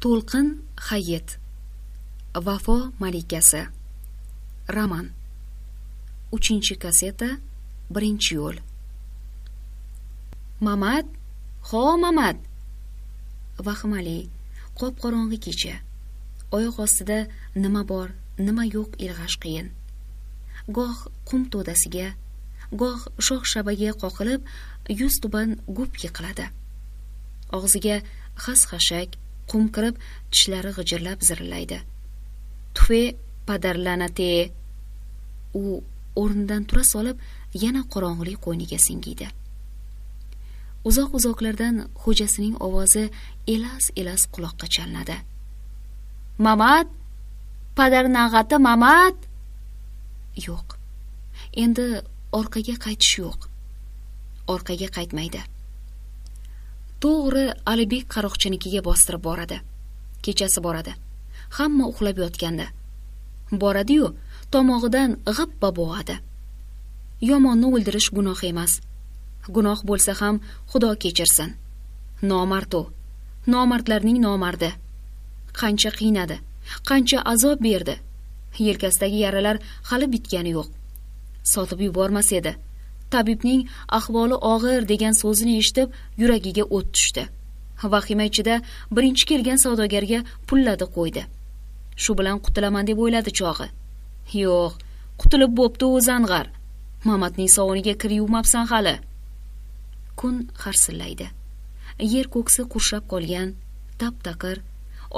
to'lqin hayit. Vafo malikasi. Roman. Uchinchi kasseta birinchi yo'l. Mamad ho mamad. Vahimali qop qorong'i kecha. Oyoq ostida nima bor nima yo'q ilg'ash qiyin. Goh qum to'dasiga goh shox shabaga qoqilib yuz tuban gup yiqiladi og'ziga xas xashak qum kirib tishlari g'ijirlab zirillaydi tufe padarlanate. U o'rnidan tura solib yana qorong'ulik qo'yniga singiydi. Uzoq uzoqlardan xo'jasining ovozi elas elas quloqqa chalinadi. Mamad padarnag'ati mamad yo'q. Endi orqaga qaytish yo'q. Orqaga qaytmaydi. To'g'ri alibek qaroqchinikiga bostirib boradi. Kechasi boradi. Hamma uxlab yotganda. Boradi-yu tomog'idan g'appa bo'g'adi. Yomonni o'ldirish gunoh emas. Gunoh bo'lsa ham xudo kechirsin. Nomard u nomardlarning nomardi. Qancha qiynadi qancha azob berdi. Yelkasidagi yaralar hali bitgani yo'q. Sotib yubormas edi. Tabibning ahvoli og'ir degan so'zini eshitib yuragiga o't tushdi. Vahima ichida birinchi kelgan savdogarga pulladi qo'ydi. Shu bilan qutulaman deb o'yladi chog'i. Yo'q qutulib bo'pti o'zi ang'ar mamatning sovuniga kir yuvmabsan hali. Kun harsillaydi yer ko'ksi qurshab qolgan tap taqir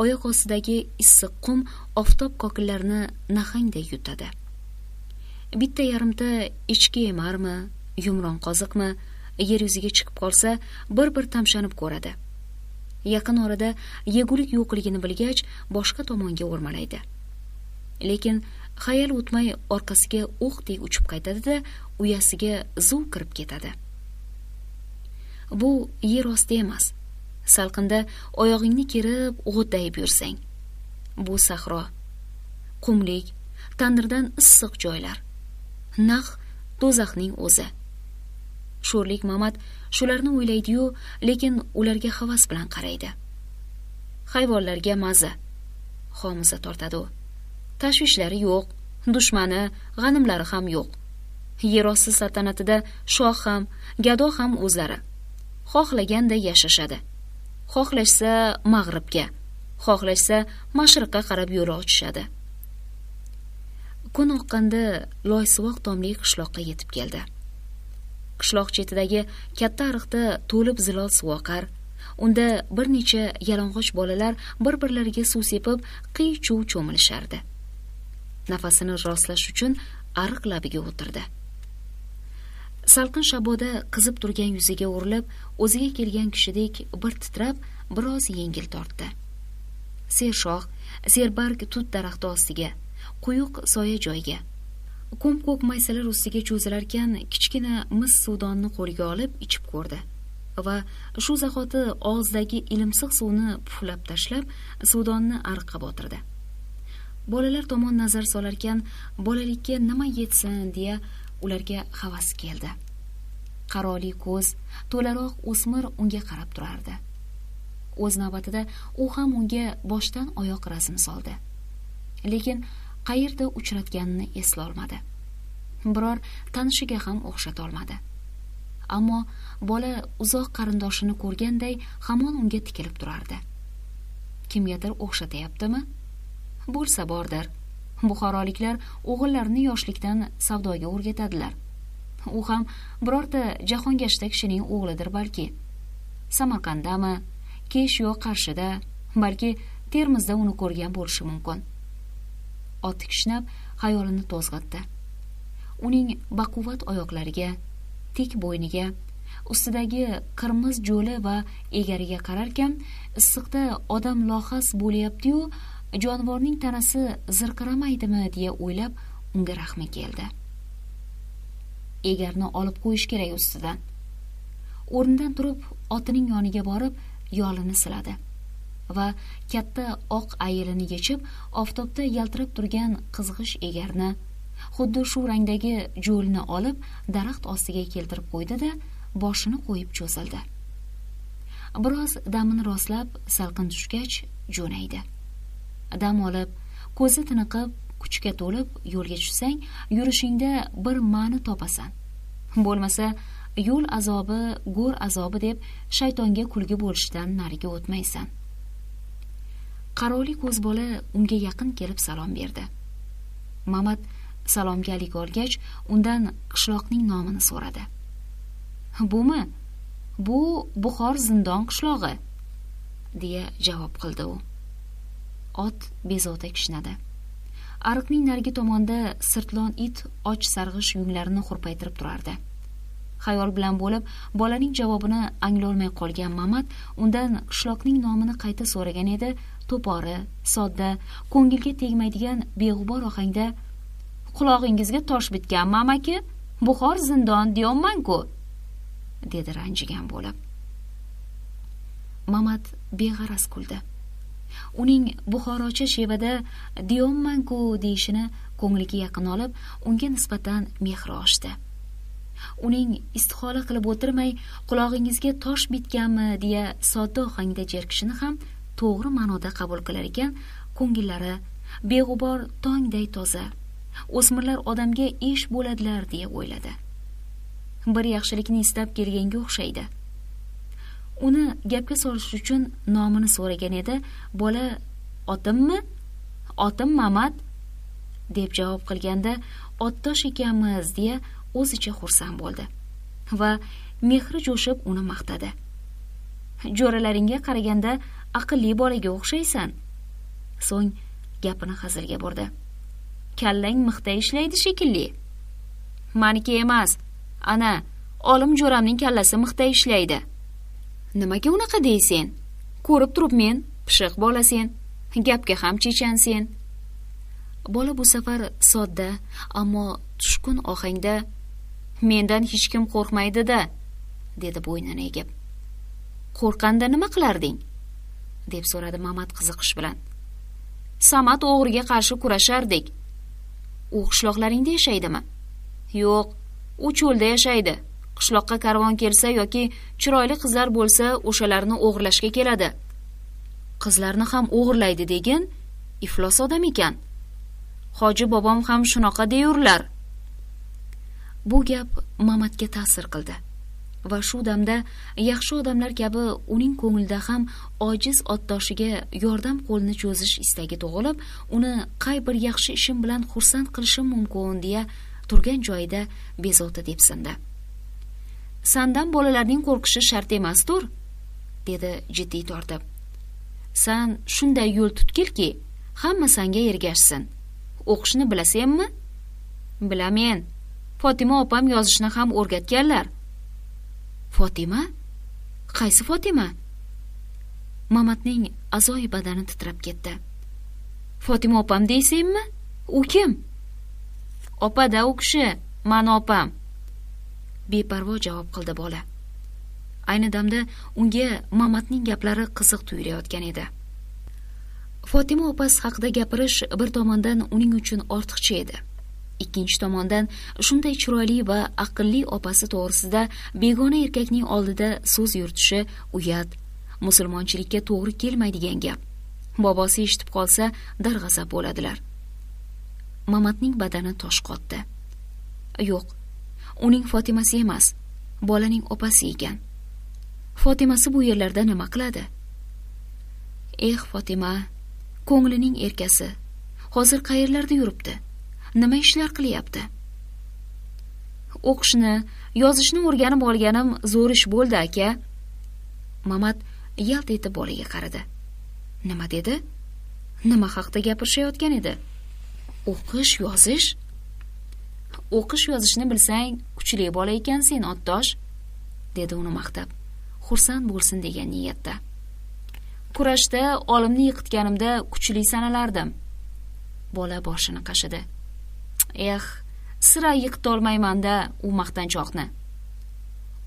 oyoq ostidagi issiq qum oftob kokillarini nahangday yutadi. Bitta yarimta echki emarmi? Yumron qoziqmi yer yuziga chiqib qolsa bir bir tamshanib ko'radi. Yaqin orada yegulik yo'qligini bilgach boshqa tomonga o'rmalaydi. Lekin xayol o'tmay orqasiga o'qdek uchib qaytadida uyasiga zuv kirib ketadi. Bu yer osti emas. Salqinda oyog'ingni kerib g'o'ddayib yursang. Bu sahro qumlik tandirdan issiq joylar. Naq do'zaxning o'zi. Sho'rlik mamat shularni o'ylaydi-yu lekin ularga havas bilan qaraydi. Hayvonlarga maza. Xomuza tortadi u. Tashvishlari yo'q dushmani g'animlari ham yo'q. Yer osti saltanatida shoh ham gado ham o'zlari. Xohlaganda yashashadi. Xohlashsa mag'ribga xohlashsa mashriqqa qarab yo'l ochishadi kun oqqanda loysuvoq tomli qishloqqa yetib keldi. Qishloq chetidagi katta ariqda to'lib zilol suv oqar unda bir necha yalang'och bolalar bir birlariga suv sepib qiy chuv cho'milishardi. Nafasini rostlash uchun ariq labiga o'tirdi. Salqin shaboda qizib turgan yuziga urilib o'ziga kelgan kishidek bir titrab biroz yengil tortdi. Sershoh serbarg tut daraxti ostiga quyuq soya joyga ko'm ko'k maysalar ustiga cho'zilarkan kichkina mis suvdonni qo'liga olib ichib ko'rdi. Va shu zahoti og'zidagi ilimsiq suvni puflab tashlab suvdonni ariqqa botirdi bolalar tomon nazar solarkan bolalikka nima yetsin deya ularga havas keldi. Qaroli ko'z to'laroq o'smir unga qarab turardi. O'z navbatida u ham unga boshdan oyoq razm soldi. Lekin qayerda uchratganini eslolmadi. Biror tanishiga ham o'xshatolmadi. Ammo bola uzoq qarindoshini ko'rganday hamon unga tikilib turardi. Kimgadir o'xshatayaptimi? Bo'lsa bordir. Buxoroliklar o'g'illarini yoshlikdan savdoga o'rgatadilar. U ham birorta jahongashta kishining o'g'lidir balki. Samarqanddami kesh yo qarshida. Balki termizda uni ko'rgan bo'lishi mumkin. Ot kishnab xayolini to'zg'itdi uning baquvvat oyoqlariga tik bo'yniga ustidagi qirmiz jo'li va egariga qararkan issiqda odam lohas bo'lyaptiyu jonivorning tanasi zirqiramaydimi deya o'ylab unga rahmi keldi. Egarni olib qo'yish kerak ustidan. O'rnidan turib otining yoniga borib yolini siladi. Va katta oq ayilini yechib oftobda yaltirab turgan qizg'ish egarni xuddi shu rangdagi jo'lni olib daraxt ostiga keltirib qo'ydi da boshini qo'yib cho'zildi. Biroz damini rostlab salqin tushgach jo'naydi. Dam olib ko'zi tiniqib kuchga to'lib yo'lga tushsang yurishingda bir ma'ni topasan. Bo'lmasa yo'l azobi go'r azobi deb shaytonga kulgi bo'lishdan nariga o'tmaysan. Qaroli ko'z bola unga yaqin kelib salom berdi. Mamat salomga alik olgach undan qishloqning nomini so'radi. Bumi? Bu buxor zindon qishlog'i? deya javob qildi u. Ot bezovta kishnadi. Ariqning narigi tomonida sirtlon it och sarg'ish yunglarini hurpaytirib turardi. Xayol bilan bo'lib bolaning javobini anglolmay qolgan mamat undan qishloqning nomini qayta so'ragan edi to'pori sodda ko'ngilga tegmaydigan beg'ubor ohangda qulog'ingizga tosh bitganmi amaki buxor zindon deyapmanku dedi ranjigan bo'lib. Mamat beg'araz kuldi. Uning buxorocha shevada deyapmanku deyishini ko'ngliga yaqin olib unga nisbatan mehri oshdi. Uning istihola qilib o'tirmay qulog'ingizga tosh bitganmi deya sodda ohangda jerkishini ham to'g'ri ma'noda qabul qilar ekan ko'ngillari beg'ubor tongday toza o'smirlar odamga ish bo'ladilar deya o'yladi. Bir yaxshilikni istab kelganga o'xshaydi. Uni gapga solish uchun nomini so'ragan edi. Bola otimmi? Otim mamat? deb javob qilganda otdosh ekanmiz deya o'zicha xursand bo'ldi va mehri jo'shib uni maqtadi. Jo'ralaringga qaraganda aqlli bolaga o'xshaysan. So'ng gapini hazilga burdi. Kallang mixda ishlaydi shekilli. Maniki emas ana olim jo'ramning kallasi mixda ishlaydi. Nimaga unaqa deysen? Ko'rib turibmen pishiq bolasen gapga ham chechansen. Bola bu safar sodda ammo tushkun ohangda mendan hech kim qo'rqmaydi da dedi bo'ynini egib. Qo'rqqanda nima qilarding? Deb so'radi mamat qiziqish bilan. Samat o'g'riga qarshi kurashardik. U qishloqlaringda yashaydimi? Yo'q u cho'lda yashaydi. Qishloqqa karvon kelsa yoki chiroyli qizlar bo'lsa o'shalarni o'g'irlashga keladi. Qizlarni ham o'g'irlaydi degin iflos odam ekan. Hoji bobom ham shunaqa deyurlar. Bu gap mamatga ta'sir qildi. Va shu damda yaxshi odamlar kabi uning ko'nglida ham ojiz otdoshiga yordam qo'lini cho'zish istagi tug'ilib uni qay bir yaxshi ishim bilan xursand qilishim mumkin deya turgan joyida bezovta depsindi sandan bolalarning qo'rqishi shart emas tur dedi jiddiy tortib. San shunday yo'l tutgilki hamma sanga ergashsin. O'qishni bilasanmi bilamen. Fotima opam yozishni ham o'rgatganlar. Fotima? Qaysi fotima? Mamatning a'zoyi badani titrab ketdi. Fotima opam deysenmi u kim? Opada u kishi mani opam. Beparvo javob qildi bola. Ayni damda unga mamatning gaplari qiziq tuyulayotgan edi. Fotima opasi haqida gapirish bir tomondan uning uchun ortiqcha edi. Ikkinchi tomondan shunday chiroyli va aqlli opasi to'g'risida begona erkakning oldida so'z yuritishi uyat musulmonchilikka to'g'ri kelmaydigan gap. Bobosi eshitib qolsa darg'azab bo'ladilar. Mamatning badani tosh qotdi. Yo'q uning fotimasi emas bolaning opasi ekan. Fotimasi bu yerlarda nima qiladi? Eh fotima ko'nglining erkasi hozir qayerlarda yuribdi? Nima ishlar qilyapti? O'qishni yozishni o'rganib olganim zo'r ish bo'ldi aka. Mamat yalt etib bolaga qaradi. Nima dedi? Nima haqida gapirishayotgan edi? O'qish yozish? O'qish yozishni bilsang kuchli bola ekansen otdosh dedi uni maqtab. Xursand bo'lsin degan niyatda. Kurashda olimni yiqitganimda kuchli sanalardim. Bola boshini qashidi. Eh sira yiqitolmaymanda u maqtanchoqni.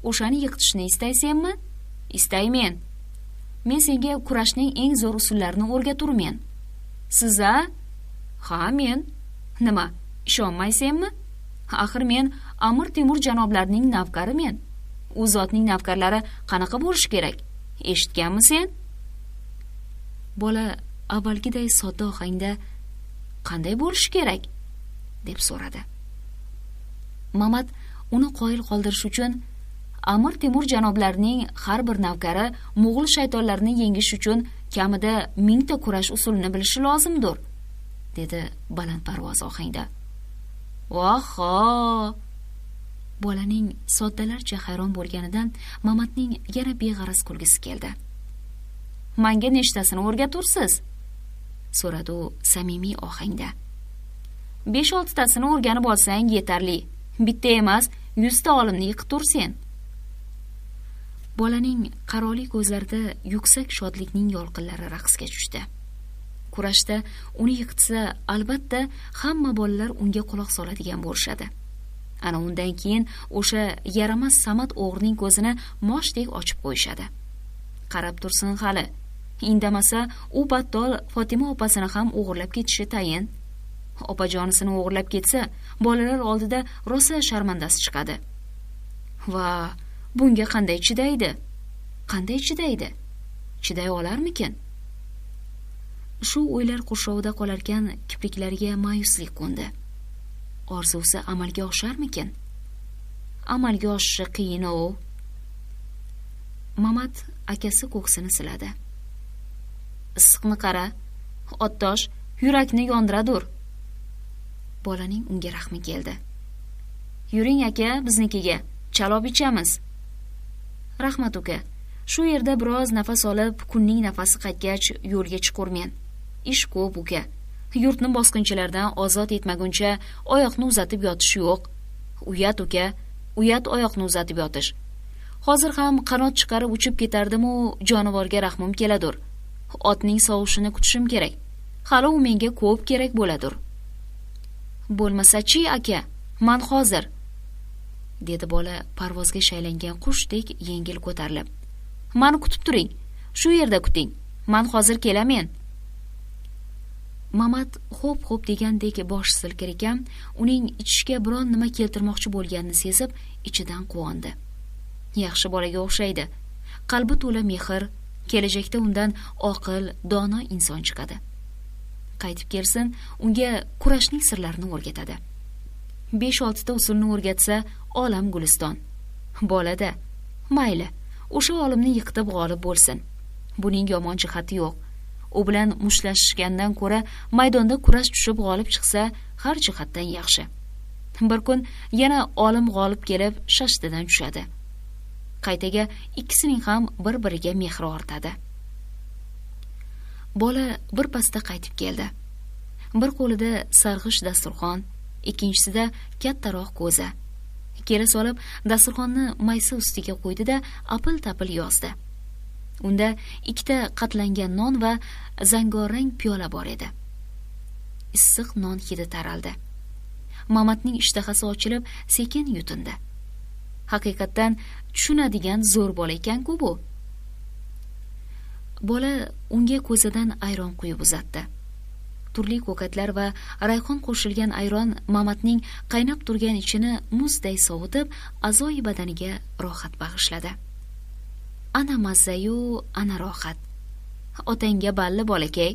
O'shani yiqitishni istaysanmi? Istaymen. Men senga kurashning eng zo'r usullarini o'rgaturmen. Siz a ha men. Nima ishonmaysanmi? Axir men amir temur janoblarining navkarimen. U zotning navkarlari qanaqa bo'lishi kerak? Eshitganmi sen? Bola avvalgiday sodda ohangda qanday bo'lishi kerak? Deb so'radi. Mamat uni qoyil qoldirish uchun amir temur janoblarining har bir navkari mo'g'ul shaytonlarini yengish uchun kamida mingta kurash usulini bilishi lozimdir dedi balandparvoz ohangda. Vaho bolaning soddalarcha hayron bo'lganidan mamatning yana beg'araz kulgisi keldi. Manga nechtasini o'rgatursiz? so'radi u samimiy ohangda. Besh oltitasini o'rganib olsang yetarli. Bitta emas yuzta olimni yiqib tur sen bolaning qaroli ko'zlarida yuksak shodlikning yolqinlari raqsga tushdi. Kurashda uni yiqitsa albatta hamma bolalar unga quloq soladigan bo'lishadi. Ana undan keyin o'sha yaramas samat o'g'rining ko'zini moshdek ochib qo'yishadi. Qarab tursin hali. Indamasa u battol fotima opasini ham o'g'irlab ketishi tayin. Opajonisini o'g'irlab ketsa bolalar oldida rosa sharmandasi chiqadi. Va bunga qanday chidaydi? Qanday chidaydi? Chiday olarmikin? Shu o'ylar qurshovida qolarkan kipriklariga ma'yuslik qo'ndi. Orzusi amalga osharmikin? Amalga oshishi qiyin ov mamat akasi ko'ksini siladi. Issiqni qara? Ottosh yurakni yondiradur bolaning unga rahmi keldi. Yuring aka biznikiga chalob ichamiz. Rahmat uka. Shu yerda biroz nafas olib kunning nafasi qaytgach yo'lga chiqurmen ish ko'p uka. Yurtni bosqinchilardan ozod etmaguncha oyoqni uzatib yotish yo'q. Uyat uka uyat oyoqni uzatib yotish. Hozir ham qanot chiqarib uchib ketardimu jonivorga rahmim keladur. Otning sovushini kutishim kerak. Hali u menga ko'p kerak bo'ladur. Bo'lmasachi aka? Man hozir. Dedi bola parvozga shaylangan qushdek yengil ko'tarilib. Mani kutib turing. Shu yerda kuting. Man hozir kelamen. Mamat xo'p xo'p degandek bosh silkir ekan uning ichishga biron nima keltirmoqchi bo'lganini sezib ichidan quvondi. Yaxshi bolaga o'xshaydi. Qalbi to'la mehr kelajakda undan oqil dono inson chiqadi. Qaytib kelsin unga kurashning sirlarini o'rgatadi. Besh oltita usulni o'rgatsa olam guliston. Bolada mayli o'sha olimni yiqitib g'olib bo'lsin. Buning yomon jihati yo'q. U bilan mushtlashishgandan ko'ra maydonda kurash tushib g'olib chiqsa har jihatdan yaxshi. Bir kun yana olim g'olib kelib shashtidan tushadi. Qaytaga ikkisining ham bir biriga mehri ortadi. Bola bir pasda qaytib keldi. Bir qo'lida sarg'ish dasturxon ikkinchisida kattaroq ko'za. Kela solib dasturxonni maysa ustiga qo'ydi da apil tapil yozdi. Unda ikkita qatlangan non va zangorrang piyola bor edi. Issiq non hidi taraldi. Mamatning ishtahasi ochilib sekin yutindi. Haqiqatdan tushunadigan zo'r bola ekan-ku bu. Bola unga ko'zidan ayron quyib uzatdi. Turli ko'katlar va rayhon qo'shilgan ayron mamatning qaynab turgan ichini muzday sovutib a'zoyi badaniga rohat bag'ishladi. Ana mazzayu ana rohat. Otangga balli bolakay.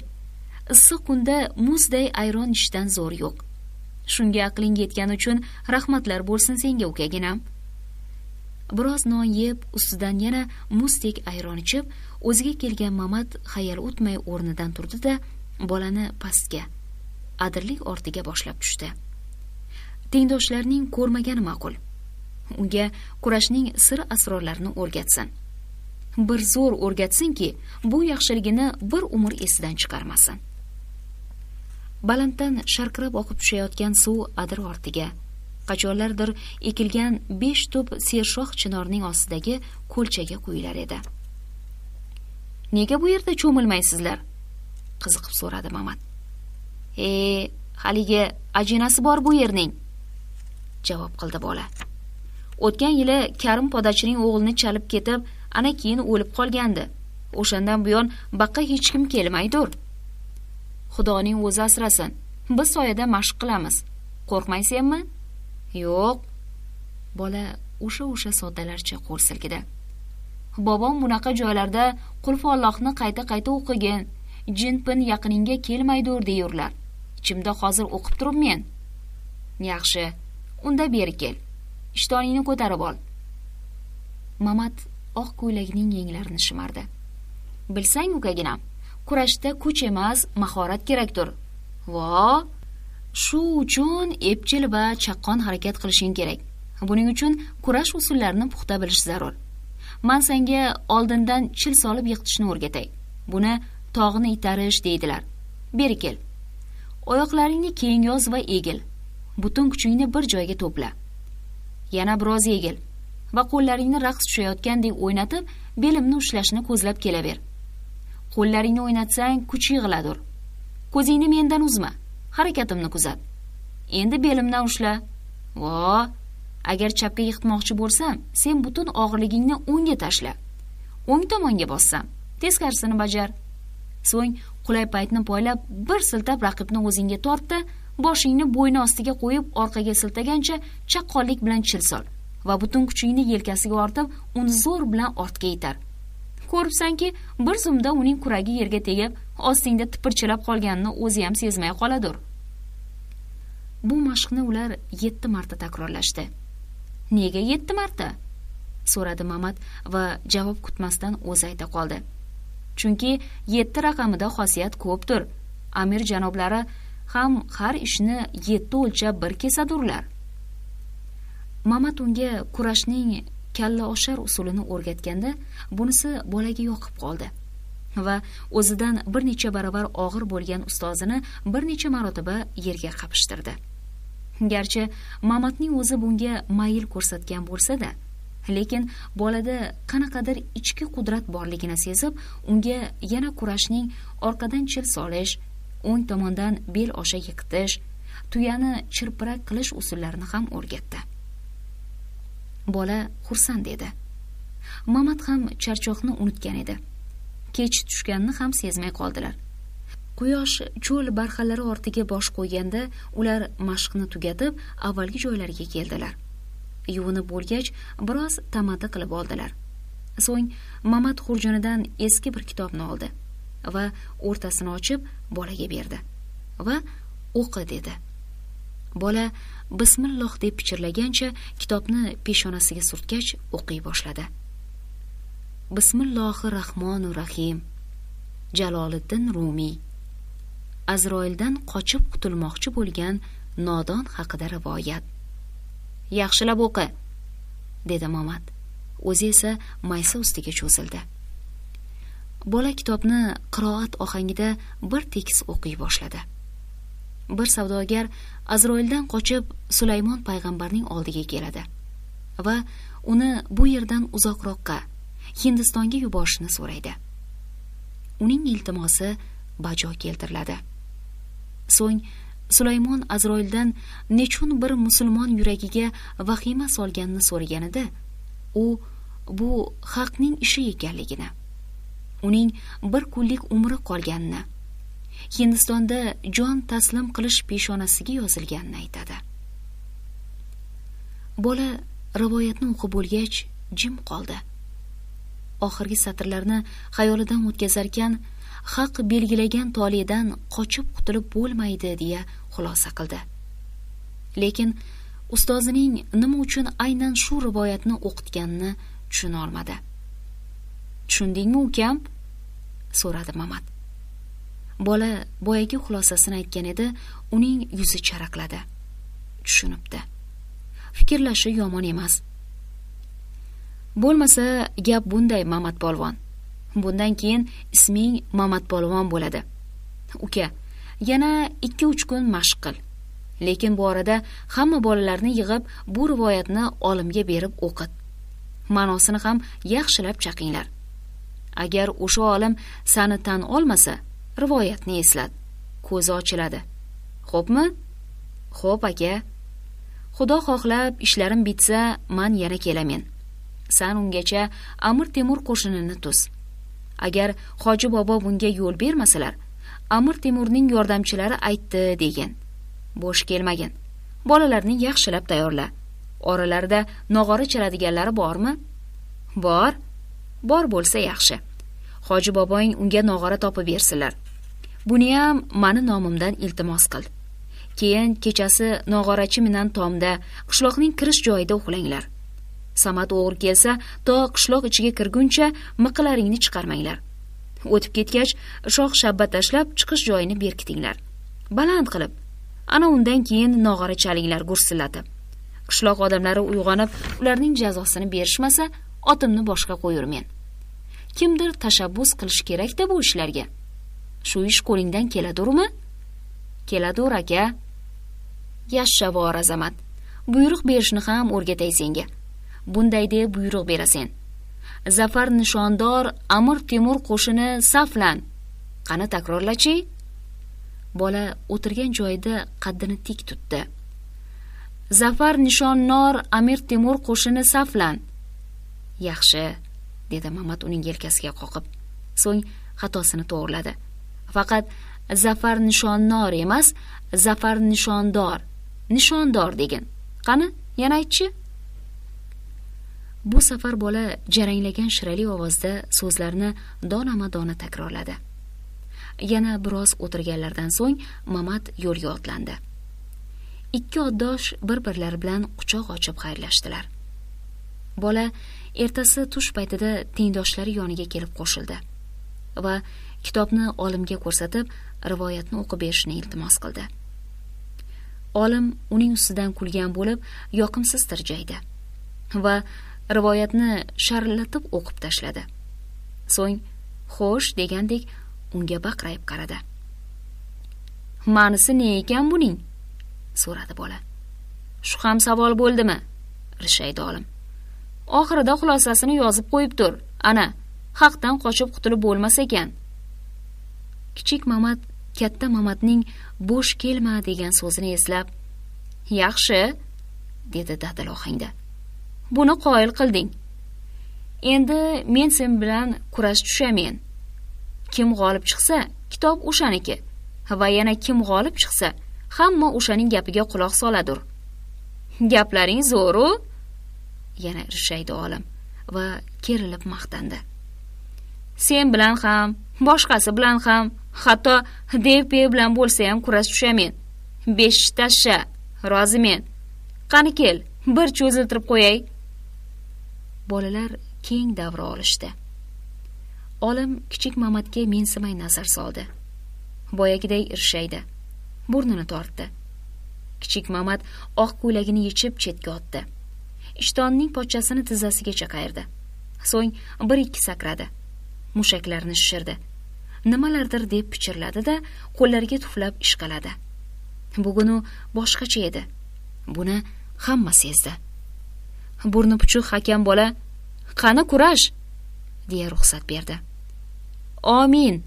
Issiq kunda muzday ayron ichishdan zo'r yo'q. Shunga aqling yetgani uchun rahmatlar bo'lsin senga ukaginam biroz non yeb ustidan yana muzdek ayron ichib o'ziga kelgan mamat xayol o'tmay o'rnidan turdi da bolani pastga adirlik ortiga boshlab tushdi. Tengdoshlarning ko'rmagani ma'qul. Unga kurashning sir asrorlarini o'rgatsin. Bir zo'r o'rgatsinki bu yaxshiligini bir umr esidan chiqarmasin. Balanddan sharqirab oqib tushayotgan suv adir ortiga qachonlardir ekilgan besh tup sershox chinorning ostidagi ko'lchaga quyilar edi. Nega bu yerda cho'milmaysizlar? qiziqib so'radi mamat e haligi ajinasi bor bu yerning javob qildi bola. O'tgan yili karim podachining o'g'lini chalib ketib ana keyin o'lib qolgandi. O'shandan buyon baqqa hech kim kelmaydur. Xudoning o'zi asrasin biz soyada mashq qilamiz. Qo'rqmaysanmi yo'q. Bola o'sha o'sha soddalarcha qo'l silkidi. Bobom bunaqa joylarda qulfollohni qayta qayta o'qigin jinpin yaqiningga kelmaydur deyurlar. Ichimda hozir o'qib turibmen. Yaxshi unda beri kel. Ishtoningni ko'tarib ol. Mamat oq ko'ylagining yenglarini shimardi. Bilsang ukaginam kurashda kuch emas mahorat kerakdir. Vo shu uchun epchil va chaqqon harakat qilishing kerak. Buning uchun kurash usullarini puxta bilish zarur. Man senga oldindan chil solib yiqitishni o'rgatay. Buni tog'ni itarish deydilar. Beri kel. Oyoqlaringni keng yoz va egil. Butun kuchingni bir joyga to'pla. Yana biroz egil va qo'llaringni raqs tushayotgandek o'ynatib belimni ushlashni ko'zlab kelaver. Qo'llaringni o'ynatsang kuch yig'iladur ko'zingni mendan uzma. Harakatimni kuzat. Endi belimdan ushla. Vo agar chapga yiqitmoqchi bo'lsam sen butun og'irligingni o'ngga tashla. O'ng tomonga bossam teskarisini bajar. So'ng qulay paytni poylab bir siltab raqibni o'zingga tortda boshingni bo'yni ostiga qo'yib orqaga siltagancha chaqqonlik bilan chil sol va butun kuchingni yelkasiga ortib uni zo'r bilan ortga itar. Ko'ribsanki bir zumda uning kuragi yerga tegib ostingda tipirchilab qolganini o'zi ham sezmay qoladur bu mashqni ular yetti marta takrorlashdi. Nega yetti marta? so'radi mamat va javob kutmasdan o'zi ayta qoldi. Chunki yetti raqamida xosiyat ko'pdir. Amir janoblari ham har ishni yetti o'lchab bir kesadurlar. Mamat unga kurashning kalla oshar usulini o'rgatganda bunisi bolaga yoqib qoldi. Va o'zidan bir necha baravar og'ir bo'lgan ustozini bir necha marotaba yerga qapishtirdi. Garchi mamatning o'zi bunga mayl ko'rsatgan bo'lsa da lekin bolada qanaqadir ichki qudrat borligini sezib unga yana kurashning orqadan chil solish o'ng tomondan bel osha yiqitish tuyani chirpirak qilish usullarini ham o'rgatdi. Bola xursand edi. Mamat ham charchoqni unutgan edi. Kech tushganini ham sezmay qoldilar. Quyosh cho'l barxanlari ortiga bosh qo'yganda ular mashqni tugatib avvalgi joylariga keldilar. Yuvinib bo'lgach biroz tamaddi qilib oldilar. So'ng mamat xurjunidan eski bir kitobni oldi va o'rtasini ochib bolaga berdi va o'qi dedi. Bola bismilloh deb pichirlagancha kitobni peshonasiga surtgach o'qiy boshladi. Bismillohi rohmonir rohim jaloliddin rumiy azroildan qochib qutulmoqchi bo'lgan nodon haqida rivoyat. Yaxshilab o'qi dedi mamat. O'zi esa maysa ustiga cho'zildi. Bola kitobni qiroat ohangida bir tekis o'qiy boshladi. Bir savdogar azroildan qochib sulaymon payg'ambarning oldiga keladi va uni bu yerdan uzoqroqqa hindistonga yuborishni so'raydi. Uning iltimosi bajo keltiriladi. So'ng sulaymon azroildan nechun bir musulmon yuragiga vahima solganini so'raganida u bu haqning ishi ekanligini uning bir kunlik umri qolganini hindistonda jon taslim qilish peshonasiga yozilganini aytadi. Bola rivoyatni o'qib bo'lgach jim qoldi. Oxirgi satrlarni xayolidan o'tkazarkan haq belgilagan toledan qochib qutulib bo'lmaydi deya xulosa qildi. Lekin ustozining nima uchun aynan shu rivoyatni o'qitganini tushuna olmadi. Tushundingmi ukam? so'radi mamat. Bola boyagi xulosasini aytgan edi uning yuzi charaqladi tushunibdi. Fikrlashi yomon emas. Bo'lmasa gap bunday mamat polvon. Bundan keyin isming mamat polvon bo'ladi. Uka yana ikki uch kun mashq qil. Lekin bu orada hamma bolalarni yig'ib bu rivoyatni olimga berib o'qit. Ma'nosini ham yaxshilab chaqinglar. Agar o'sha olim sani tan olmasa rivoyatni eslat ko'zi ochiladi. Xo'pmi? Xo'p aka. Xudo xohlab ishlarim bitsa man yana kelamen. San ungacha amir temur qo'shinini tuz. Agar hoji bobo bunga yo'l bermasalar amir temurning yordamchilari aytdi degin. Bo'sh kelmagin. Bolalarni yaxshilab tayyorla. Oralarida nog'ora chaladiganlari bormi? Bor. Bor bo'lsa yaxshi. Hoji boboing unga nog'ora topib bersinlar. Buniyam mani nomimdan iltimos qil. Keyin kechasi nog'orachi minan tomda qishloqning kirish joyida uxlanglar. Samat o'g'ri kelsa to qishloq ichiga kirguncha miqilaringni chiqarmanglar. O'tib ketgach shox shabba tashlab chiqish joyini berkitinglar. Baland qilib ana undan keyin nog'ora chalinglar gursillatib qishloq odamlari uyg'onib ularning jazosini berishmasa otimni boshqa qo'yurmen kimdir tashabbus qilish kerakda bu ishlarga. Shu ish qo'lingdan keladurmi? Keladur aka. Yashshavor azamat. Buyruq berishni ham o'rgatay senga. Bunday deb buyruq berasen zafar nishondor amir temur qo'shini saflan. Qani takrorlachi? Bola o'tirgan joyida qaddini tik tutdi. Zafar nishonnor amir temur qo'shini saflan. Yaxshi dedi mamat uning yelkasiga qoqib. So'ng xatosini to'g'riladi faqat zafar nishonnor emas zafar nishondor. Nishondor degin. Qani yana aytchi? Bu safar bola jaranglagan shirali ovozda so'zlarni donama dona takrorladi. Yana biroz o'tirganlaridan so'ng mamat yo'lga otlandi. Ikki oddosh bir birlari bilan quchoq ochib xayrlashdilar. Bola ertasi tush paytida tengdoshlari yoniga kelib qo'shildi va kitobni olimga ko'rsatib rivoyatni o'qib berishni iltimos qildi. Olim uning ustidan kulgan bo'lib yoqimsiz tirjaydi va rivoyatni sharillatib o'qib tashladi. So'ng xo'sh degandek unga baqrayib qaradi. Ma'nisi ne ekan buning? so'radi bola. Shu ham savol bo'ldimi? rishaydi olim. Oxirida xulosasini yozib qo'yib tur. Ana haqdan qochib qutulib bo'lmas ekan. Kichik mamat katta mamatning bo'sh kelma degan so'zini eslab yaxshi dedi dadil ohangda. Buni qoyil qilding. Endi men sen bilan kurash tushamen. Kim g'olib chiqsa kitob o'shaniki. Va yana kim g'olib chiqsa hamma o'shaning gapiga quloq soladur. Gaplaring zo'ru yana irshaydi olim va kerilib maqtandi. Sen bilan ham boshqasi bilan ham hatto devpe bilan bo'lsa ham kurash tushamen. Besh tashsha rozimen. Qani kel bir cho'ziltirib qo'yay. Bolalar keng davra olishdi. Olim kichik mamatga mensimay nazar soldi. Boyagiday irshaydi. Burnini tortdi. Kichik mamat oq ko'ylagini yechib chetga otdi. Ishtonning pochchasini tizzasigacha qayirdi so'ng bir ikki sakradi. Mushaklarini shishirdi. Nimalardir deb pichirladi da qo'llariga tuflab ishqaladi. Bugun u boshqacha edi. Buni hamma sezdi. Burni puchuq hakam bola qani kurash? deya ruxsat berdi. Omin.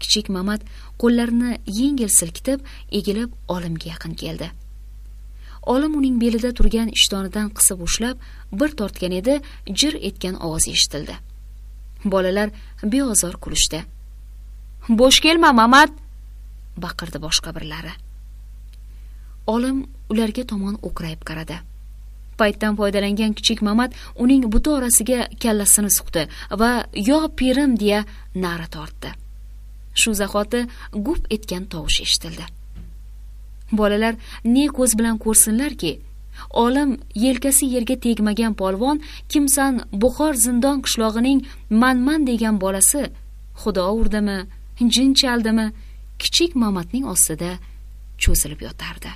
Kichik mamat qo'llarini yengil silkitib egilib olimga yaqin keldi. Olim uning belida turgan ishtonidan qisib ushlab bir tortgan edi jir etgan ovoz eshitildi. Bolalar beozor kulishdi. Bo'sh kelma mamat! baqirdi boshqa birlari olim ularga tomon o'qrayib qaradi. Paytdan foydalangan kichik mamat uning buti orasiga kallasini suqdi va yo pirim deya na'ra tortdi. Shu zahoti gup etgan tovush eshitildi. Bolalar ne ko'z bilan ko'rsinlarki olim yelkasi yerga tegmagan polvon kimsan buxor zindon qishlog'ining manman degan bolasi xudo urdimi jin chaldimi kichik mamatning ostida cho'zilib yotardi.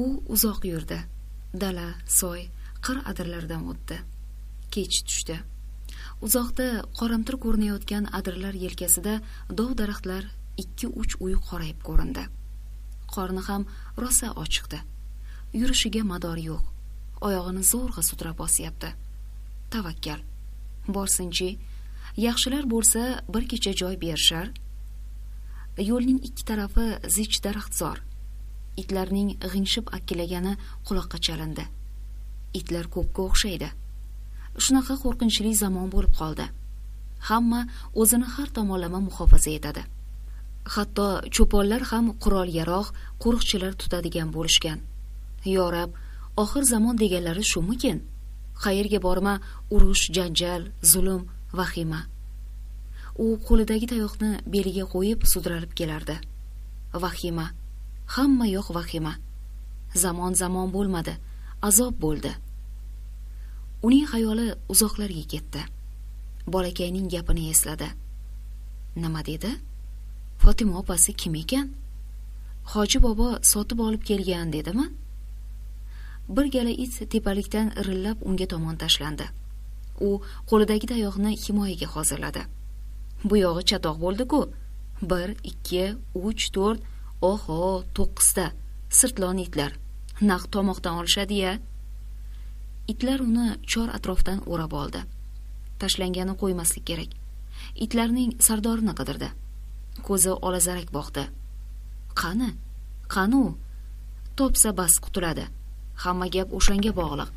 U uzoq yurdi. Dala soy qir adirlardan o'tdi. Kech tushdi. Uzoqda qoramtir ko'rinayotgan adirlar yelkasida dov daraxtlar ikki uch uy qorayib ko'rindi. Qorni ham rosa ochiqdi. Yurishiga mador yo'q. Oyog'ini zo'rg'a sudrab bosyapti. Tavakkal. Borsinchi yaxshilar bo'lsa bir kecha joy berishar. Yo'lning ikki tarafi zich daraxtzor. Itlarning g'ingshib akkilagani quloqqa chalindi. Itlar ko'pga o'xshaydi. Shunaqa qo'rqinchli zamon bo'lib qoldi. Hamma o'zini har tomonlama muhofaza etadi. Hatto cho'ponlar ham qurol yarog' qo'riqchilar tutadigan bo'lishgan. Yo rab oxir zamon deganlari shumikin qayerga borma urush janjal zulm vahima. U qo'lidagi tayoqni beliga qo'yib sudralib kelardi. Vahima hamma yoq vahima. Zamon zamon bo'lmadi azob bo'ldi. Uning xayoli uzoqlarga ketdi. Bolakayning gapini esladi. Nima dedi? Fotima opasi kim ekan? Hoji bobo sotib olib kelgan dedimi? Bir gala it tepalikdan irillab unga tomon tashlandi. U qo'lidagi tayoqni himoyaga hozirladi. Bu yog'i chatoq bo'ldi-ku. Bir ikki uch to'rt oho to'qqizta. Sirtlon itlar. Naq tomoqdan olishadi ya. Itlar uni chor atrofdan o'rab oldi. Tashlangani qo'ymaslik kerak. Itlarning sardorini qidirdi ko'zi olazarak boqdi. Qani? Qani u topsa bas qutuladi hamma gap o'shanga bog'liq.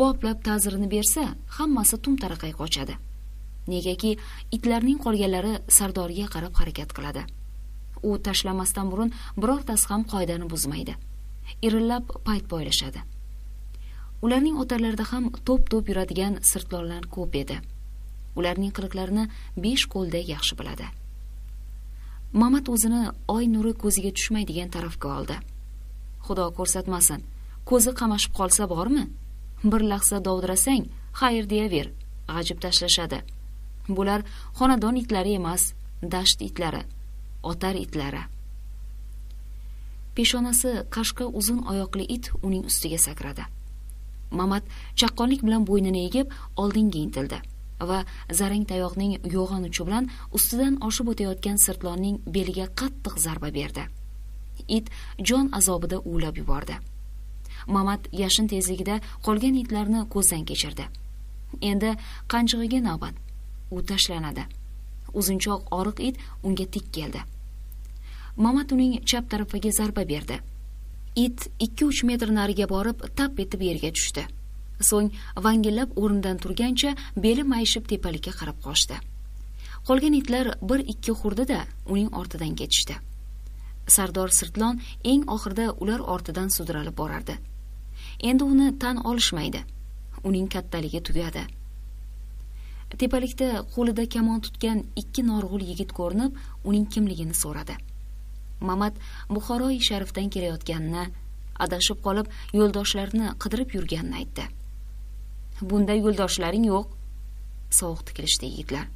Boplab ta'zirini bersa hammasi tumtaraqay qochadi. Negaki itlarning qolganlari sardoriga qarab harakat qiladi. U tashlamasdan burun birortasi ham qoidani buzmaydi. Irillab payt boylashadi ularning otalarida ham to'p to'p yuradigan sirtlonlar ko'p edi. Ularning qiliqlarini besh qo'lday yaxshi biladi. Mamat o'zini oy nuri ko'ziga tushmaydigan tarafga oldi. Xudo ko'rsatmasin ko'zi qamashib qolsa bormi? Bir lahza dovdirasang xayr deyaver g'ajib tashlashadi. Bular xonadon itlari emas dasht itlari. Otar itlari. Peshonasi qashqa uzun oyoqli it uning ustiga sakradi. Mamat chaqqonlik bilan bo'ynini egib oldinga intildi va zarang tayoqning yo'g'on uchi bilan ustidan oshib o'tayotgan sirtlonning beliga qattiq zarba berdi. It jon azobida uvlab yubordi. Mamat yashin tezligida qolgan itlarni ko'zdan kechirdi. Endi qanjig'iga navbat? U tashlanadi. Uzunchoq oriq it unga tik keldi. Mamat uning chap tarafiga zarba berdi. It ikki uch metr nariga borib tap etib yerga tushdi. So'ng vangillab o'rnidan turgancha beli mayishib tepalikka qarab qochdi. Qolgan itlar bir ikki hurdi da uning ortidan ketishdi. Sardor sirtlon eng oxirida ular ortidan sudralib borardi. Endi uni tan olishmaydi. Uning kattaligi tugadi. Tepalikda qo'lida kamon tutgan ikki norg'ul yigit ko'rinib uning kimligini so'radi. Mamat buxoroi sharifdan kelayotganini adashib qolib yo'ldoshlarini qidirib yurganini aytdi. Bunda yo'ldoshlaring yo'q sovuq tikilishdi yigitlar.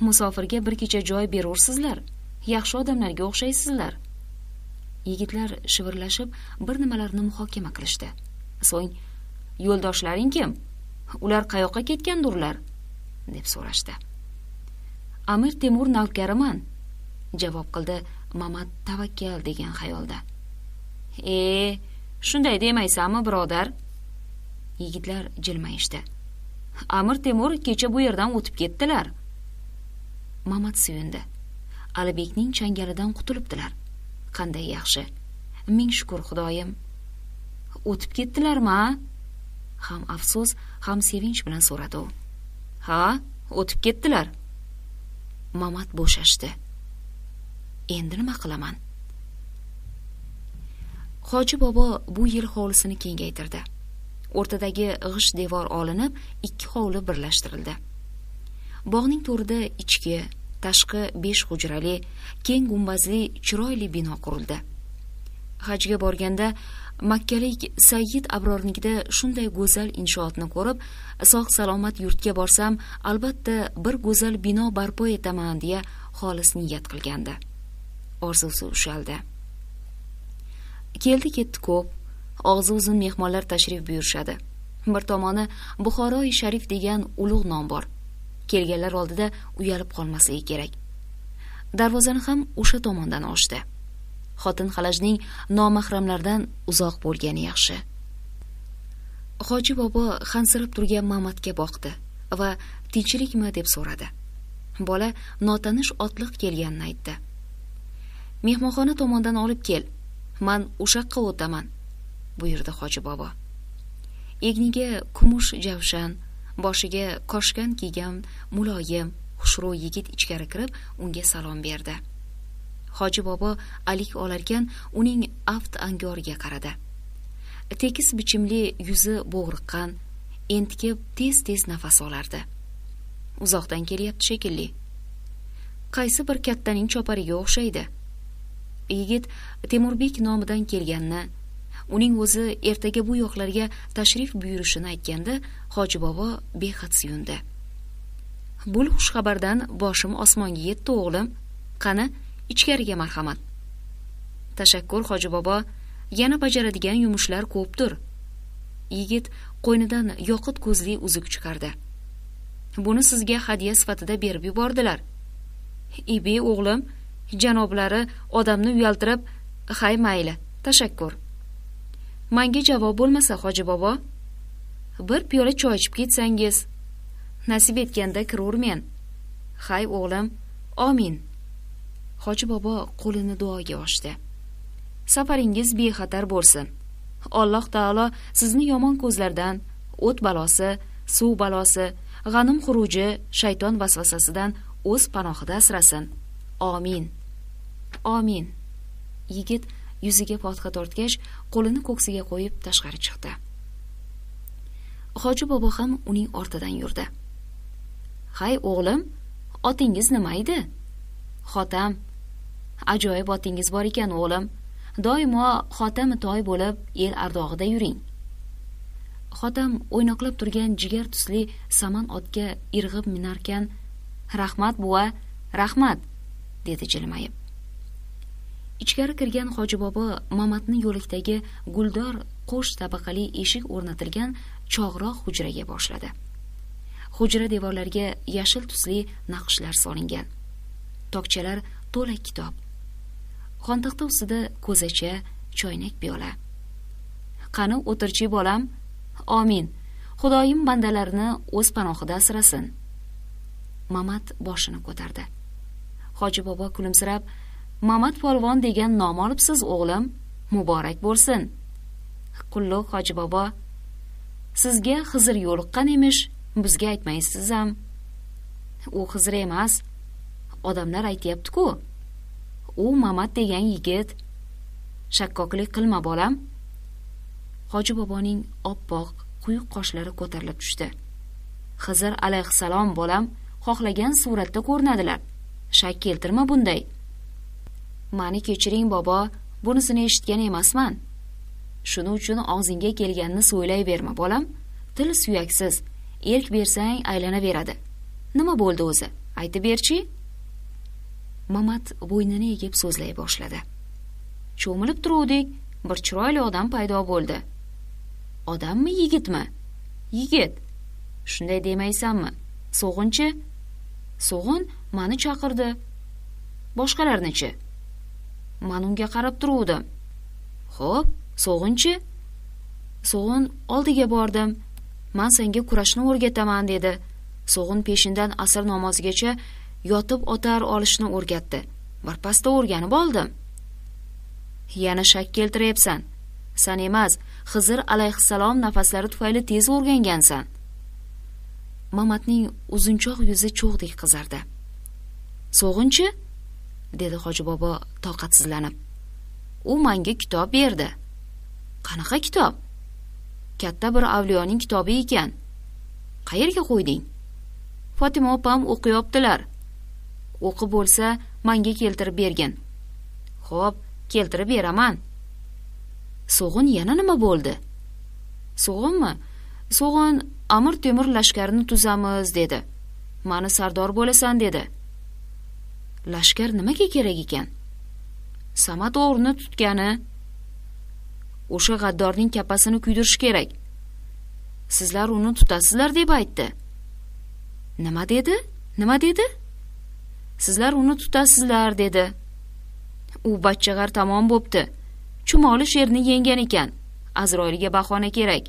Musofirga bir kecha joy berursizlar yaxshi odamlarga o'xshaysizlar. Yigitlar shivirlashib bir nimalarni muhokama qilishdi. So'ng yo'ldoshlaring kim? Ular qayoqqa ketgandurlar deb so'rashdi. Amir temur navkariman javob qildi mamat tavakkal degan xayolda. E shunday demaysanmi birodar? Yigitlar jilmayishdi. Amir temur kecha bu yerdan o'tib ketdilar. Mamat suyundi alibekning changalidan qutulibdilar. Qanday yaxshi. Ming shukur xudoyim. O'tib ketdilarmi? Ham afsus ham sevinch bilan so'radi u. ha o'tib ketdilar. Mamat bo'shashdi. Endi nima qilaman? Hoji bobo bu yil hovlisini kengaytirdi. O'rtadagi g'isht devor olinib ikki hovli birlashtirildi. Bog'ning to'rida ichki tashqi besh hujrali keng gumbazli chiroyli bino qurildi. Hajga borganda makkalik sayyid abrornikida shunday go'zal inshootni ko'rib sog' salomat yurtga borsam albatta bir go'zal bino barpo etaman deya xolis niyat qilgandi. Orzusi ushaldi. Keldi ketdi ko'p. Og'zi uzun mehmonlar tashrif buyurishadi. Bir tomoni buxoroi sharif degan ulug' nom bor. Kelganlar oldida uyalib qolmasligi kerak. Darvozani ham o'sha tomondan ochdi. Xotin xalajning nomahramlardan uzoq bo'lgani yaxshi. Hoji bobo hansirab turgan mamatga boqdi va tinchlikmi? deb so'radi. Bola notanish otliq kelganini aytdi. Mehmonxona tomondan olib kel man o'shaqqa o'taman buyurdi hoji bobo. Egniga kumush javshan boshiga koshgan kiygan muloyim xushro'y yigit ichkari kirib unga salom berdi. Hoji bobo alik olarkan uning aft angoriga qaradi. Tekis bichimli yuzi bo'g'riqqan entikib tez tez nafas olardi. Uzoqdan kelyapti shekilli. Qaysi bir kattaning chopariga o'xshaydi? Yigit temurbek nomidan kelganini uning o'zi ertaga bu yoqlarga tashrif buyurishini aytganda hoji bobo behad suyundi. Bu xushxabardan boshim osmonga yetdi o'g'lim. Qani ichkariga marhamat. Tashakkur hoji bobo yana bajaradigan yumushlar ko'pdir. Yigit qo'ynidan yoqut ko'zli uzuk chiqardi. Buni sizga hadya sifatida berib yubordilar. Ibi o'g'lim janoblari odamni uyaltirib hay mayli tashakkur. Manga javob bo'lmasa hoji bobo bir piyola choy ichib ketsangiz nasib etganda kirurmen. Hay o'g'lim omin. Hoji bobo qo'lini duoga ochdi. Safaringiz bexatar bo'lsin. Alloh taolo sizni yomon ko'zlardan o't balosi suv balosi g'anim xuruji shayton vasvasasidan o'z panohida asrasin. Omin omin yigit yuziga fotiha tortgach qo'lini ko'ksiga qo'yib tashqari chiqdi. Hoji bobo ham uning ortidan yurdi. Hay o'g'lim otingiz nima edi? Xotam ajoyib otingiz bor ekan o'g'lim. Doimo xotami toy bo'lib el ardog'ida yuring. Xotam o'ynoqlab turgan jigar tusli saman otga irg'ib minarkan rahmat buva rahmat dedi jilmayib. Ichkari kirgan hoji bobo mamatni yo'lakdagi guldor qo'sh tabaqali eshik o'rnatilgan chog'roq hujraga boshladi. Hujra devorlariga yashil tusli naqshlar solingan. Tokchalar to'la kitob xontaxta ustida ko'zacha choynak piyola. Qani o'tirchi bolam. Omin. Xudoyim bandalarini o'z panohida asrasin. Mamat boshini ko'tardi. Hoji bobo kulimsirab mamat polvon degan nom olibsiz o'g'lim. Muborak bo'lsin. Qulluq hoji bobo sizga xizr yo'liqqan emish bizga aytmaysiz ham u xizr emas. Odamlar aytyapti-ku. U mamat degan yigit shakkoklik qilma bolam. Hoji boboning oppoq quyuq qoshlari ko'tarilib tushdi. Xizr alayhissalom bolam xohlagan suratda ko'rinadilar. Shak keltirma bunday. Mani kechiring bobo bunisini eshitgan emasman. Shuning uchun og'zingga kelganini so'ylayverma bolam. Til suyaksiz erk bersang aylanaveradi. Nima bo'ldi o'zi? Aytib berchi. Mamat bo'ynini egib so'zlay boshladi. Cho'milib turuvdik bir chiroyli odam paydo bo'ldi. Odammi yigitmi? Yigit. Shunday demaysanmi? So'g'inchi? So'g'in mani chaqirdi. Boshqalarnichi? Man unga qarab turuvdim xo'p so'g'inchi? So'g'in oldiga bordim. Man senga kurashni o'rgataman dedi. So'g'in peshindan asr namozigacha yotib otar olishni o'rgatdi. Birpasda o'rganib oldim yana shak keltiryapsan. San emas xizr alayhissalom nafaslari tufayli tez o'rgangansan. Mamatning uzunchoq yuzi cho'g'dek qizardi. So'g'inchi? dedi hoji bobo toqatsizlanib. U manga kitob berdi. Qanaqa kitob? Katta bir avliyoning kitobi ekan. Qayerga qo'yding? Fotima opam o'qiyaptilar. O'qi bo'lsa manga keltirib bergin. Xo'p keltirib beraman. So'g'in yana nima bo'ldi? So'g'inmi? So'g'in amir temur lashkarini tuzamiz dedi. Mani sardor bo'lasan dedi. Lashkar nimaga kerak ekan? Samat o'g'rini tutgani. O'sha g'addorning kapasini kuydirish kerak. Sizlar uni tutasizlar deb aytdi. Nima dedi? Nima dedi? Sizlar uni tutasizlar dedi. U bachchag'ar tamom bo'pti. Chumoli sherni yenggan ekan. Azroilga bahona kerak.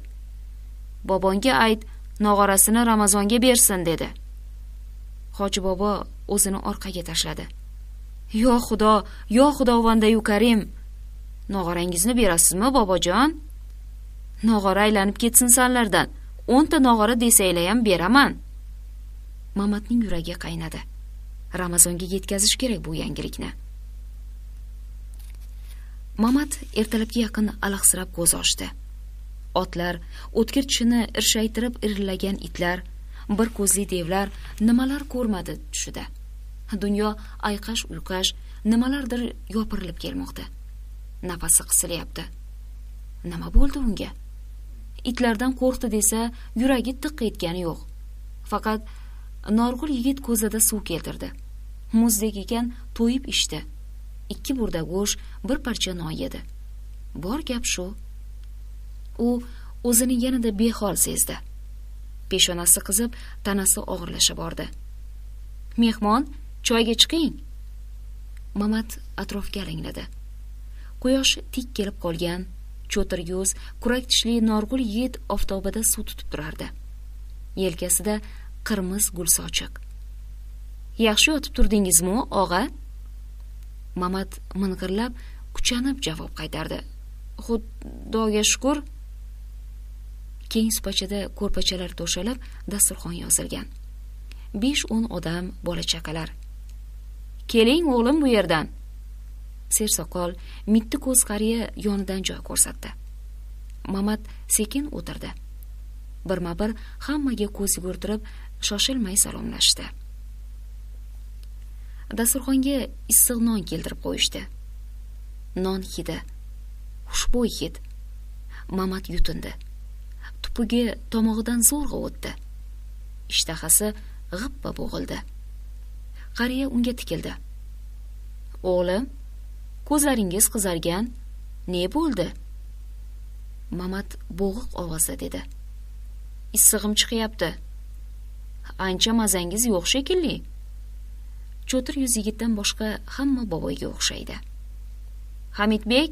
Bobongga ayt nog'orasini ramazonga bersin dedi. Hoji bobo o'zini orqaga tashladi. Yo xudo yo xudovandayu karim. Nog'orangizni berasizmi bobojon? Nog'ora aylanib ketsin sanlardan o'nta nog'ora desanglar ham beraman. Mamatning yuragi qaynadi. Ramazonga yetkazish kerak bu yangilikni. Mamat ertalabga yaqin alahsirab ko'z ochdi. Otlar o'tkir tishini irshaytirib irillagan itlar bir ko'zli devlar nimalar ko'rmadi tushida. Dunyo ayqash uyqash nimalardir yopirilib kelmoqda. Nafasi qisilyapti. Nima bo'ldi unga? Itlardan qo'rqdi desa yuragi tiq etgani yo'q. Faqat norg'ul yigit ko'zida suv keltirdi. Muzdek ekan to'yib ichdi. Ikki burda go'sht bir parcha non yedi. Bor gap shu. U o'zini yanada behol sezdi. Peshonasi qizib tanasi og'irlasha bordi. Mehmon choyga chiqing. Mamat atrofga alangladi. Quyosh tik kelib qolgan cho'tir yuz kurak tishli norg'ul yigit oftobada suv tutib turardi. Yelkasida qirmiz gul sochiq. Yaxshi yotib turdingizmi og'a? Mamat ming'irlab kuchanib javob qaytardi. Xudoga shukur keng supachada ko'rpachalar to'shalib dasturxon yozilgan. Besh o'n odam bola chaqalar. Keling o'g'lim bu yerdan. Sersoqol mitti ko'z qariya yonidan joy ko'rsatdi. Mamat sekin o'tirdi. Birma bir hammaga ko'z yugurtirib shoshilmay salomlashdi. Dasturxonga issiq non keltirib qo'yishdi. Non hidi xushbo'y hid. Mamat yutindi. Tupugi tomog'idan zo'rg'a o'tdi. Ishtahasi g'ippa bo'g'ildi. Qariya unga tikildi. O'g'lim ko'zlaringiz qizargan ne bo'ldi? Mamat bo'g'iq ovozda dedi. Issig'im chiqyapti. Ancha mazangiz yo'q shekilli. Cho'tir yuz yigitdan boshqa hamma boboyga o'xshaydi. Hamidbek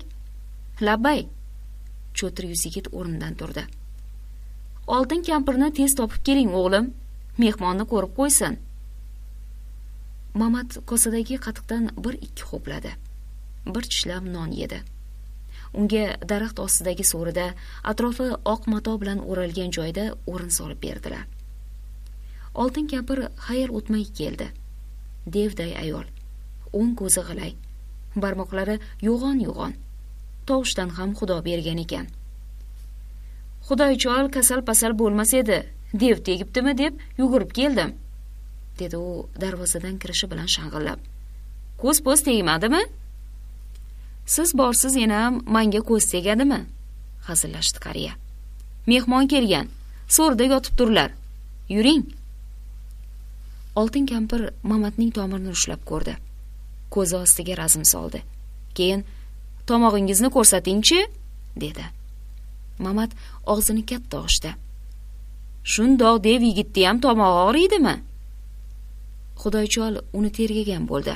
labbay cho'tir yuz yigit o'rnidan turdi. Oltin kampirni tez topib keling o'g'lim mehmonni ko'rib qo'ysin. Mamat kosadagi qatiqdan bir ikki ho'pladi bir tishlab non yedi. Unga daraxt ostidagi so'rida atrofi oq mato bilan o'ralgan joyda o'rin solib berdilar. Oltin kampir xayr o'tmay keldi. Devday ayol o'ng ko'zi g'ilay barmoqlari yo'g'on yo'g'on tovushdan ham xudo bergan ekan. Xudoychol kasal pasal bo'lmas edi dev tegibdimi deb yugurib keldim dedi u darvozadan kirishi bilan shang'illab. Ko'z po'z tegmadimi siz borsiz enam manga ko'z tegadimi? Hazillashdi qariya. Mehmon kelgan so'rida yotib turlar. Yuring. Oltin kampir mamatning tomirini ushlab ko'rdi. Ko'zi ostiga razm soldi. Keyin tomog'ingizni ko'rsatingchi? dedi. Mamat og'zini katta ochdi shundoq dev yigitni ham tomog'i og'riydimi xudoychol uni tergagan bo'ldi.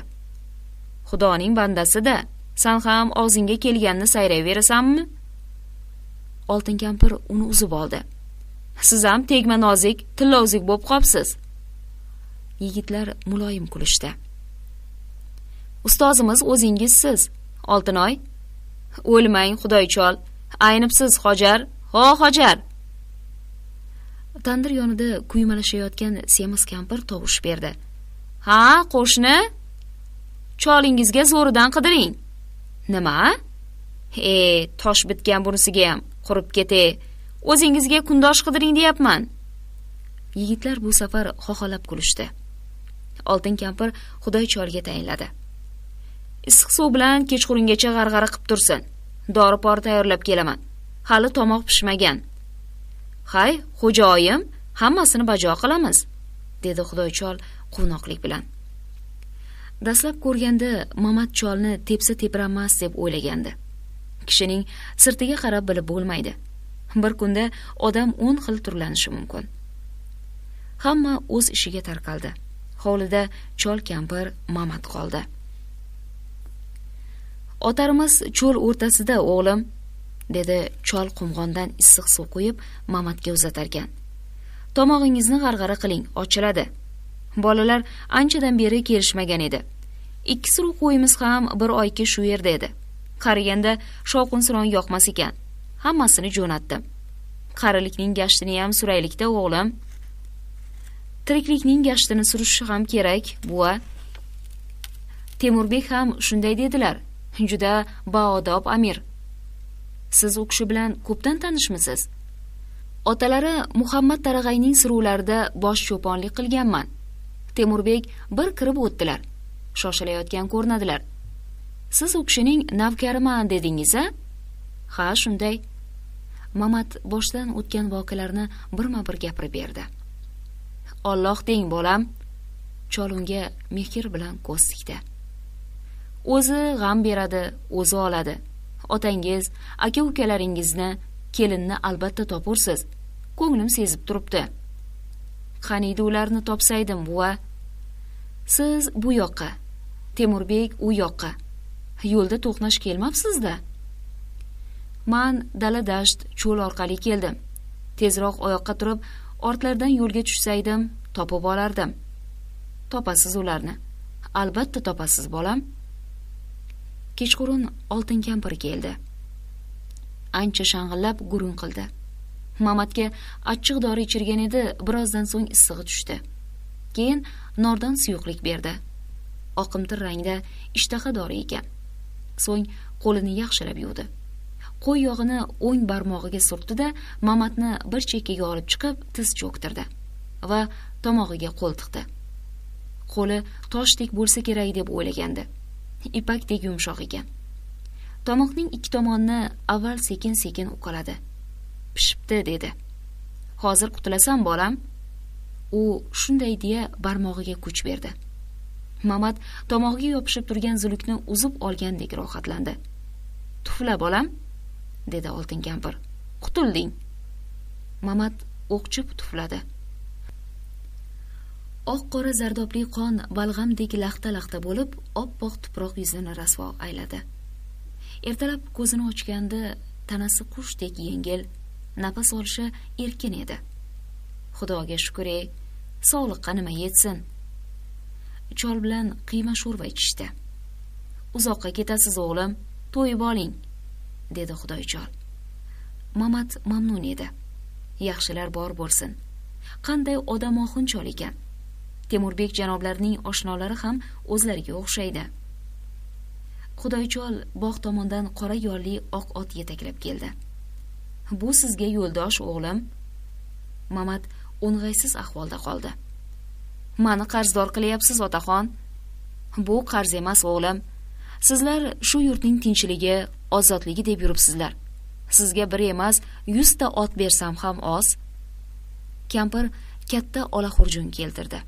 Xudoning bandasida san ham og'zingga kelganini sayrayverasanmi? Oltin kampir uni uzib oldi. Siz ham tegma nozik tillozik bo'lib qopsiz. Yigitlar muloyim kulishdi ustozimiz o'zingizsiz oltinoy o'lmang xudoychol aynibsiz hojar. Ho hojar. Tandir yonida kuymalashayotgan semiz kampir tovush berdi. Ha qo'shni? Cholingizga zo'ridan qidiring nima? E tosh bitgan bunisigayam qurib kete. O'zingizga kundosh qidiring deyapman. Yigitlar bu safar xoxolab kulishdi. Oltin kampir xudoy cholga tayinladi. Issiq suv bilan kechqurungacha g'arg'ara qilib tursin. Dori pori tayyorlab kelaman. Hali tomoq pishmagan. Hay xo'joyim hammasini bajo qilamiz dedi xudoychol quvnoqlik bilan. Dastlab ko'rganda mamat cholni tepsa tebranmas deb o'ylagandi. Kishining sirtiga qarab bilib bo'lmaydi. Bir kunda odam o'n xil turlanishi mumkin. Hamma o'z ishiga tarqaldi. Hovlida chol kampir mamat qoldi. Otarimiz cho'l o'rtasida o'g'lim dedi chol qumg'ondan issiq suv quyib mamatga uzatarkan. Tomog'ingizni g'arg'ara qiling ochiladi. Bolalar anchadan beri kelishmagan edi. Ikki suruv qo'yimiz ham bir oyki shu yerda edi. Qariganda shovqin suron yoqmas ekan. Hammasini jo'natdim. Qarilikning gashtini ham suraylikda o'g'lim. Tiriklikning gashtini surishi ham kerak. Buva temurbek ham shunday dedilar. Juda baodob amir. Siz u kishi bilan ko'pdan tanishmisiz? Otalari muhammad tarag'ayning suruvlarida bosh cho'ponlik qilganman. Temurbek bir kirib o'tdilar. Shoshilayotgan ko'rinadilar. Siz u kishining navkariman dedingiz a ha shunday. Mamat boshdan o'tgan voqealarni birma bir gapirib berdi. Olloh deng bolam. Chol unga mehr bilan ko'z tikdi. O'zi g'am beradi o'zi oladi. Otangiz aka ukalaringizni kelinni albatta topursiz. Ko'nglim sezib turibdi. Qaniydi ularni topsaydim buva? Siz bu yoqqa temurbek u yoqqa. Yo'lda to'qnash kelmabsizda. Man dala dasht cho'l orqali keldim. Tezroq oyoqqa turib ortlardan yo'lga tushsaydim topib olardim. Topasiz ularni. Albatta topasiz bolam. Kechqurun oltin kampir keldi. Ancha shang'illab gurung qildi. Mamatga achchiq dori ichirgan edi birozdan so'ng issig'i tushdi. Keyin nordon suyuqlik berdi. Oqimtir rangda ishtaha dori ekan. So'ng qo'lini yaxshilab yuvdi. Qo'y yog'ini o'ng barmog'iga surtdi da mamatni bir chekkaga olib chiqib tiz cho'ktirdi va tomog'iga qo'l tiqdi. Qo'li toshdek bo'lsa kerak deb o'ylagandi. Ipakdek yumshoq ekan. Tomoqning ikki tomonini avval sekin sekin uqaladi. Pishibdi dedi. Hozir qutulasan bolam. U shunday deya barmog'iga kuch berdi. Mamat tomog'iga yopishib turgan zulukni uzib olgandek rohatlandi. Tufla bolam. Dedi oltin kampir. Qutulding. Mamat o'qchib tufladi. Oq qora zardobli qon balg'amdek laxta laxta bo'lib oppoq tuproq yuzini rasvo ayladi. Ertalab ko'zini ochganda tanasi qushdek yengil nafas olishi erkin edi. Xudoga shukur ey sog'liqqa nima yetsin? Chol bilan qiyma sho'rva ichishdi. Uzoqqa ketasiz o'g'lim to'yib oling. Dedi xudoychol mamat mamnun edi. Yaxshilar bor bo'lsin. Qanday odamoxin chol ekan. Temurbek janoblarining oshnolari ham o'zlariga o'xshaydi. Xudoychol bog' tomondan qora yolli oq ot yetaklab keldi. Bu sizga yo'ldosh o'g'lim. Mamat o'ng'aysiz ahvolda qoldi. Mani qarzdor qilyapsiz otaxon. Bu qarz emas o'g'lim. Sizlar shu yurtning tinchligi ozodligi deb yuribsizlar. Sizga bir emas yuzta ot bersam ham oz. Kampir katta olahurjun keltirdi.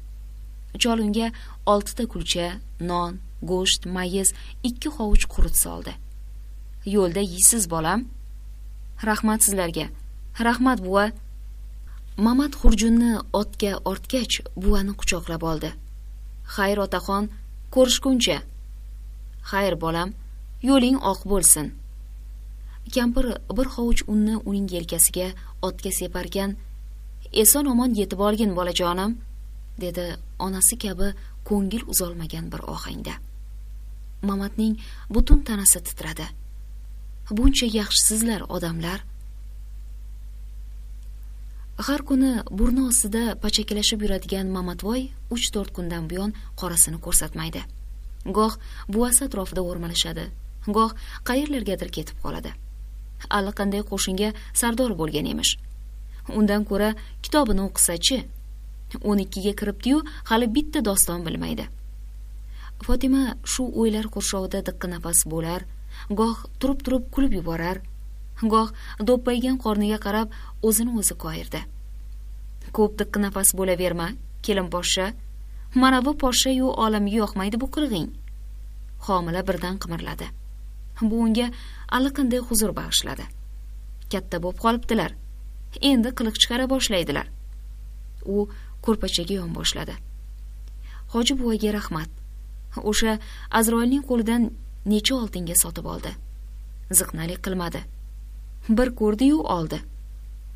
Chol unga oltita kulcha non go'sht mayiz ikki hovuch qurut soldi. Yo'lda yeysiz bolam. Rahmat sizlarga. Rahmat buva. Mamat xurjunni otga ortgach buvani quchoqlab oldi. Xayr otaxon ko'rishguncha. Xayr bolam. Yo'ling oq bo'lsin. Kampir bir hovuch unni uning yelkasiga otga separkan eson omon yetib olgin bolajonim dedi onasi kabi ko'ngil uzolmagan bir ohangda. Mamatning butun tanasi titradi. Buncha yaxshisizlar odamlar har kuni burni ostida pachakilashib yuradigan mamatvoy uch to'rt kundan buyon qorasini ko'rsatmaydi. Goh buvasi atrofida o'rmalashadi goh qayerlargadir ketib qoladi. Allaqanday qo'shinga sardor bo'lgan emish. Undan ko'ra kitobini o'qisachi o'n ikkiga kiribdiyu hali bitta doston bilmaydi. Fotima shu o'ylar qurshovida diqqi nafas bo'lar goh turib turib kulib yuborar. Goh do'ppaygan qorniga qarab o'zini o'zi koyirdi ko'p diqqi nafas bo'laverma kelin poshsha. Mana bu poshshayu olamga yoqmaydi bu qilg'ing homila birdan qimirladi. Bu unga allaqanday huzur bag'ishladi. Katta bo'lib qolibdilar. Endi qiliq chiqara boshlaydilar. U ko'rpachaga yonboshladi hoji buvaga rahmat. O'sha azroilning qo'lidan necha oltinga sotib oldi. Ziqnalik qilmadi. Bir ko'rdi-yu oldi.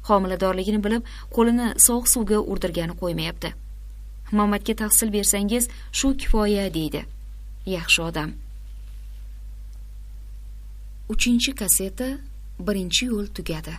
Homiladorligini bilib qo'lini sovuq suvga urdirgani qo'ymayapti. Mamatga tahsil bersangiz shu kifoya deydi. Yaxshi odam. Uchinchi kasseta birinchi yo'l tugadi.